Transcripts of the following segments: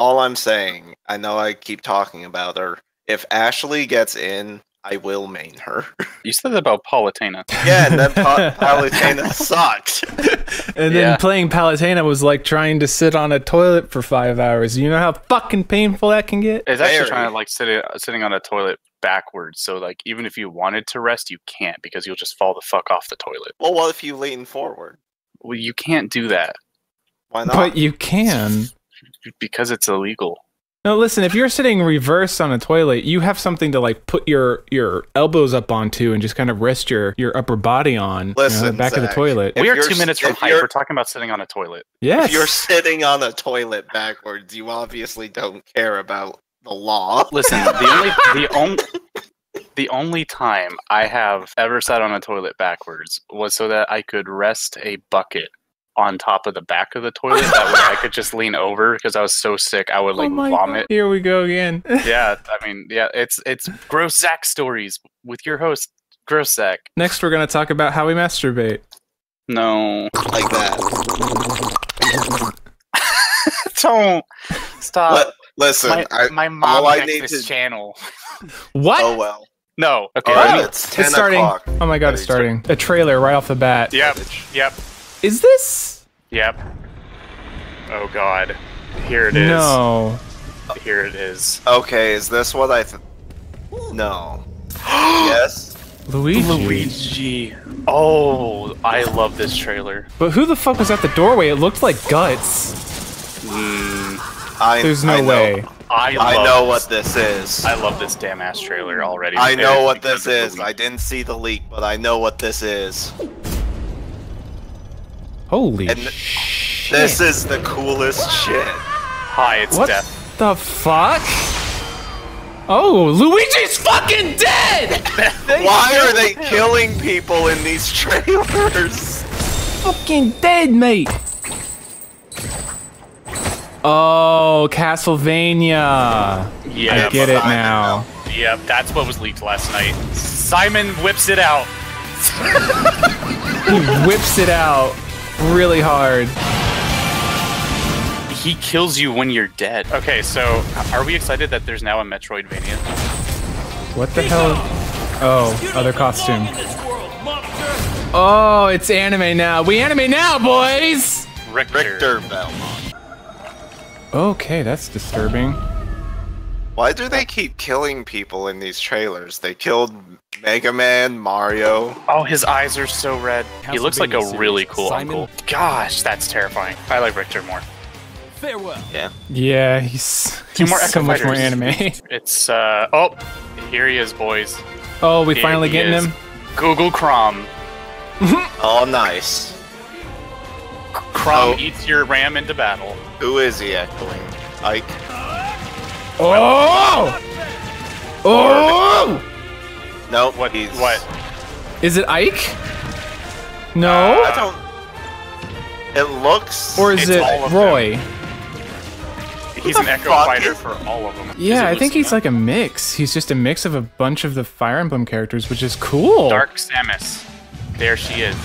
all I'm saying, I know I keep talking about her. If Ashley gets in, I will main her. You said that about Palutena. yeah, and then pa- Palutena sucked. And then Yeah. playing Palutena was like trying to sit on a toilet for five hours. You know how fucking painful that can get? It's actually Very. trying to like sit uh, sitting on a toilet backwards. So like even if you wanted to rest, you can't because you'll just fall the fuck off the toilet. Well, what if you lean forward? Well, you can't do that Why not? But you can. Because it's illegal. No, listen, if you're sitting reverse on a toilet, you have something to like put your your elbows up onto and just kind of rest your your upper body on. you know, the Listen, back of the toilet. We are two minutes from if We're talking about sitting on a toilet. Yes. If you're sitting on a toilet backwards, you obviously don't care about the law. Listen, the only the only the only time I have ever sat on a toilet backwards was so that I could rest a bucket on top of the back of the toilet. That way I could just lean over because I was so sick I would oh like oh vomit. God. Here we go again. Yeah, I mean, yeah, it's it's gross Zach stories with your host, Gross Zach. Next, we're gonna talk about how we masturbate. No, Like that. don't stop. Li- listen, my, I, my all mom I makes need this to- channel. What? oh well. No, okay. All let right, me- it's ten it's starting. o'clock. Oh my god, it's starting. A trailer right off the bat. Yep, yep, Is this? yep. Oh God, here it is. No. Here it is. Okay, is this what I? Th- no. yes. Luigi. Luigi. Oh, I love this trailer. But who the fuck was at the doorway? It looked like guts. Mm, I. There's no I know, way. I I know this- what this is. I love this damn ass trailer already. I know what this is. I didn't see the leak, but I know what this is. Holy And shit. This is the coolest shit. Hi, it's What Death. the fuck? Oh, Luigi's fucking dead! Why are they killing people in these trailers? fucking dead, mate. Oh, Castlevania. Yeah, I get it now. Yep, that's what was leaked last night. Simon whips it out. He whips it out really hard. He kills you when you're dead. Okay, so are we excited that there's now a Metroidvania? What the hell? Oh, other costume. Oh, it's anime now. We anime now, boys! Richter. Richter Belmont. Okay, that's disturbing. Why do they keep killing people in these trailers? They killed Mega Man, Mario. Oh, his eyes are so red. He looks like a Castlevania really series. cool Simon? uncle. Gosh, that's terrifying. I like Richter more. Farewell. Yeah, Yeah, he's, Two he's more so Echo much more anime. It's uh oh, here he is, boys. Oh, we Here finally getting is. him? Google Chrom. Oh, nice. Chrom Oh. eats your ram into battle. Who is he echoing? Ike? Oh! Oh! Nope. What? He's, What? Is it Ike? No? Uh, I don't. It looks. or is it Roy? He's an Echo fuck Fighter for all of them. Yeah, I think he's Lucina? like a mix. He's just a mix of a bunch of the Fire Emblem characters, which is cool. Dark Samus. There she is.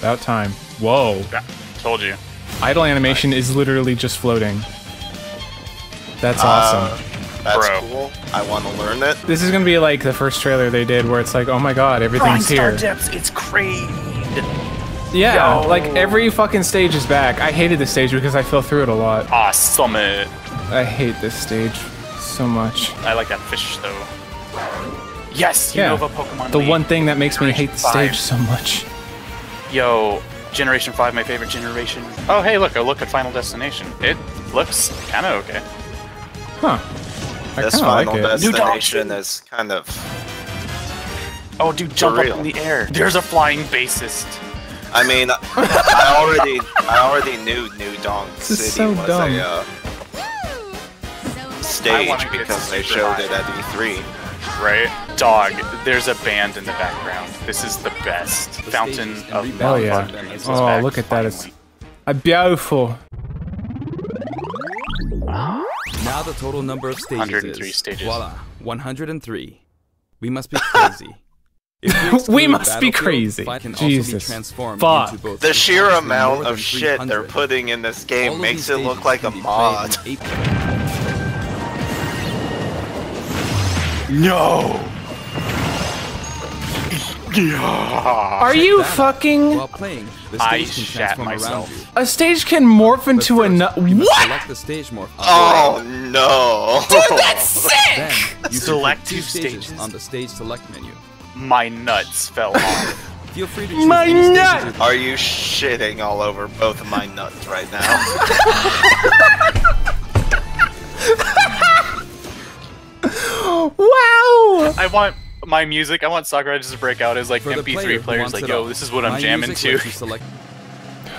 About time. Whoa. Yeah, Told you. Idle animation is literally just floating. That's Uh, awesome. That's Bro. cool. I want to learn it. This is gonna be like the first trailer they did where it's like, oh my god, everything's here. Depths, it's Kraid. Yeah, Yo. like every fucking stage is back. I hated this stage because I fell through it a lot. Awesome. I I hate this stage so much. I like that fish though. Yes, you Yeah, Unova Pokemon. The League. one thing that makes me hate the stage so much. Yo, Generation 5, my favorite generation. Oh, hey, look, a look at Final Destination. It looks kind of okay. Huh. I This final like it. New destination is kind of. Oh, dude, jump up in the air. There's a flying bassist. I mean, I already, I already knew New Donk This is City so was dumb. a uh, stage because they showed high. it at E E3. Right? Dog, there's a band in the background. This is the best. Fountain of rebounds Hell Love yeah. Oh, look at that. It's finally. a beautiful. Now the total number of stages 103 is stages. voila, 103. We must be crazy. If We must be crazy. Fight can also be Jesus. transformed Fuck. into both The sheer amount of shit they're putting in this game of makes it look like a can be mod. in eight- No! Are you fucking? While playing, the I can shat myself. A stage can morph But into first, another. you must What? Select the stage morph. Oh no! Dude, That's Then sick. you Select select two two stages, stages. on the stage select menu. My nuts fell off. Feel free to choose My stages nut! you'd Are you shitting all over both of my nuts right now? Wow. I want my music. I want Sakurai just to break out as like For MP3 player players. Like, yo, all. this is what I'm jamming to. lets select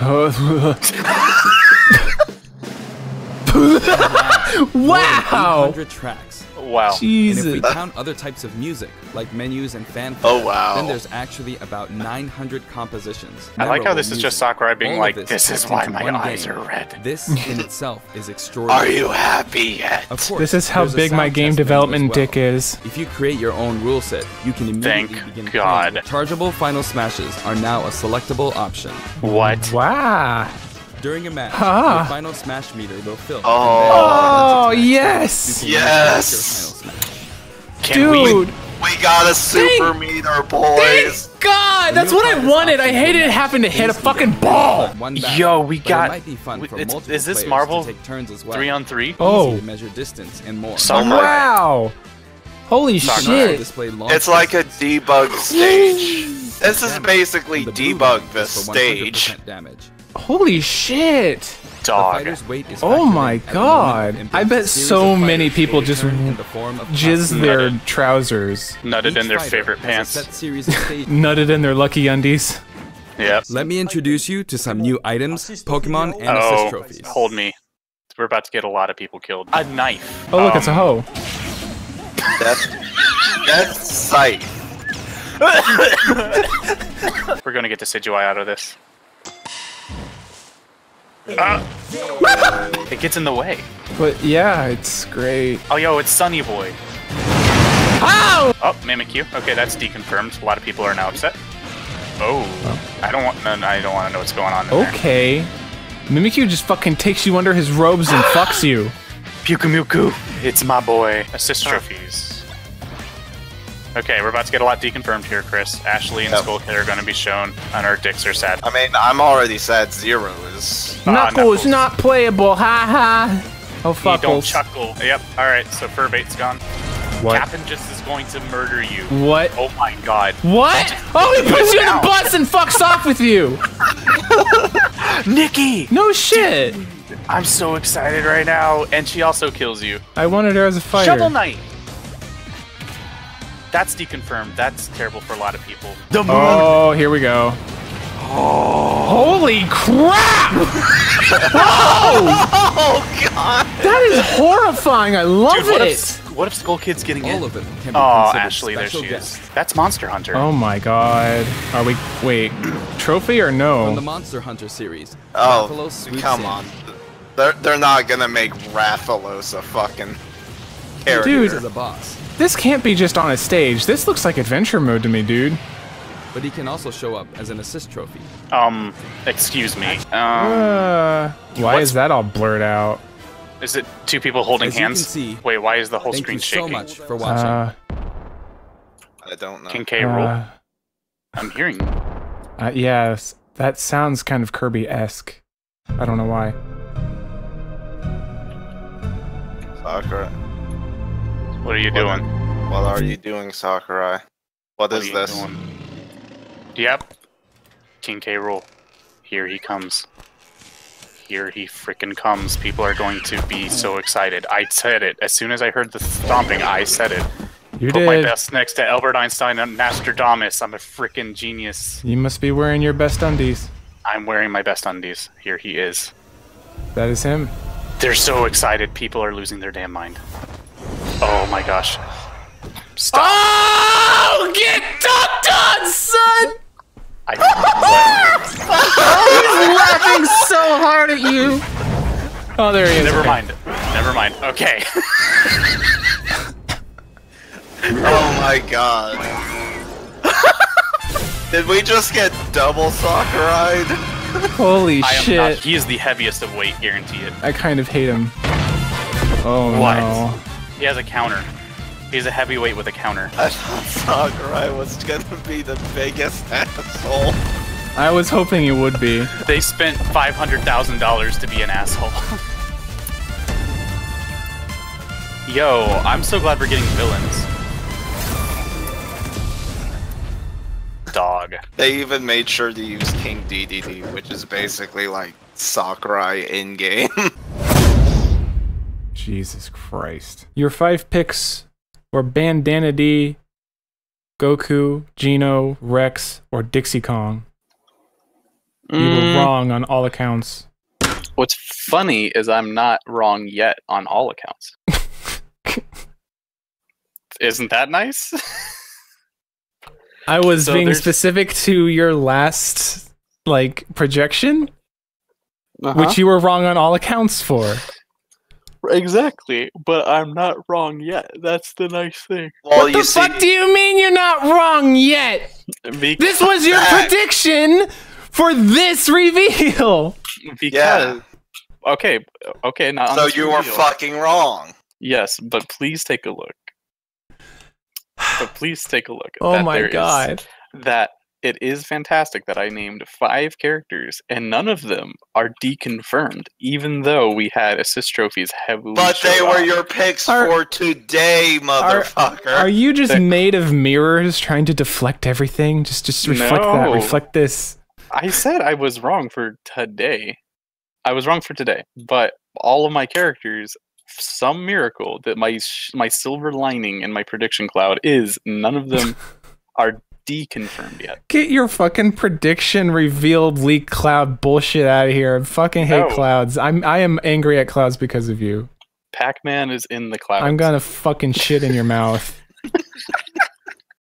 wow. 800 tracks. Wow. And if we count other types of music, like menus and fanfare, Oh, wow. then there's actually about 900 compositions. I like how Memorable this is just music. Sakurai being All like, this "This is why my eyes game. are red." This in itself is extraordinary. Are you happy yet? Of course, This is how big my game development well. dick is. If you create your own rule set, you can immediately Thank begin God. playing. Chargeable final smashes are now a selectable option. What? Wow. During a match, Huh. your final smash meter will fill. Oh. Oh yes. Yes! Can we? Dude. We got a super Thank- meter, boys! Thank God, that's what I wanted. I hated it having to hit a fucking ball. Yo, we got- It might be fun for it's- multiple is this players Marvel to take turns as well. Three on three. Oh. Easy to measure distance and more. So- Wow. Holy Sakurai. Shit. It's like a debug stage. This is basically And the blue debug the is for stage. 100% damage. Holy shit. Dog. weight is Oh my God. I bet so many people just return in the form of Jizz custom their Nutted. trousers. Nutted Each in their favorite pants. set series of stages. Nutted in their lucky undies. Yep. Let me introduce you to some new items, Pokemon, and Oh, assist trophies. hold me. We're about to get a lot of people killed. A knife. Oh look, it's a Um, hoe. That's, that's sight. We're gonna get the Decidueye out of this. Ah! it gets in the way. But yeah, it's great. Oh, yo, it's Sunny Boy. Ow! Oh, Mimikyu. Okay, that's deconfirmed. A lot of people are now upset. Oh, I don't want. No, no, I don't want to know what's going on. In there. Okay. Mimikyu just fucking takes you under his robes and fucks you. Pyukumuku, it's my boy. Assist trophies. Okay, we're about to get a lot deconfirmed here, Chris. Ashley and Yep. Skull Kid are going to be shown, and our dicks are sad. I mean, I'm already sad zero is. Ah, Knuckles, Knuckles. not playable, ha ha. Oh He don't chuckle. Yep. All right. So Furbait's gone. What? Kapp'n just is going to murder you. What? Oh my God. What? Oh, he puts you in a Ow. bus and fucks off with you. Nikki, No shit. I'm so excited right now, and she also kills you. I wanted her as a fighter. Shovel Knight. That's deconfirmed. That's terrible for a lot of people. The oh, moon. Oh, here we go. Oh. Holy crap! Oh oh god! That is horrifying. I love Dude, what it. if what if Skull Kid's getting All in? of it can be Oh, Ashley, there she guests. is. That's Monster Hunter. Oh my god. Are we wait? Trophy or no? From the? Monster Hunter series, Oh, come in. on. They're, they're not gonna make Rathalos a fucking character. Dude. is a boss, This can't be just on a stage. This looks like adventure mode to me, dude. but he can also show up as an assist trophy. Um, excuse me. Um, Uh, why is that all blurred out? is it two people holding As you can hands? see, Wait, why is the whole Thank screen you shaking? so much for watching. Uh, I don't know. King K. Rool. uh, I'm hearing. uh, yes, that sounds kind of Kirby-esque. I don't know why. Sakurai. What are you What? doing? What are you doing, Sakurai? What What is this? doing? Yep. King K. Rool. Here he comes. Here he frickin' comes. People are going to be so excited. I said it. As soon as I heard the stomping, I said it. You Put my best next to Albert Einstein and Nostradamus. I'm a frickin' genius. You must be wearing your best undies. I'm wearing my best undies. Here he is. That is him. They're so excited. People are losing their damn mind. Oh my gosh. Stop. Oh, get dunked on, son! I, He's laughing so hard at you. Oh, there he is. never Okay. mind. Never mind. Okay. Oh my god. Did we just get double Sakurai? Holy I am shit. not. He is the heaviest of weight, guarantee it. I kind of hate him. Oh What? no. He has a counter. He's a heavyweight with a counter. I thought Sakurai was gonna be the biggest asshole. I was hoping it would be. They spent five hundred thousand dollars to be an asshole. Yo, I'm so glad we're getting villains. Dog. They even made sure to use King Dedede, which is basically like Sakurai in game. Jesus Christ. Your five picks were Bandana Dee, Goku, Geno, Rex, or Dixie Kong. You were Mm, wrong on all accounts. What's funny is I'm not wrong yet on all accounts. Isn't that nice? I was So being there's- specific to your last like projection, Uh-huh. which you were wrong on all accounts for. Exactly, but I'm not wrong yet. That's the nice thing. well, what the see, fuck do you mean you're not wrong yet? Be- This was your Back. prediction for this reveal. because Yeah. okay, okay. Now so this you were fucking wrong. Yes, but please take a look. But please take a look. Oh that my there is- god. that it is fantastic that I named five characters and none of them are deconfirmed, even though we had assist trophies heavily. But they showed were off. your picks Are- for today, motherfucker. Are you just They- made of mirrors trying to deflect everything? Just just reflect that. Reflect this. I said I was wrong for today. I was wrong for today, but all of my characters, some miracle that my sh- my silver lining in my prediction cloud is none of them are deconfirmed yet. Get your fucking prediction revealed leak cloud bullshit out of here. I fucking hate No. clouds. I'm I am angry at clouds because of you. Pac-Man is in the clouds. I'm gonna fucking shit in your mouth.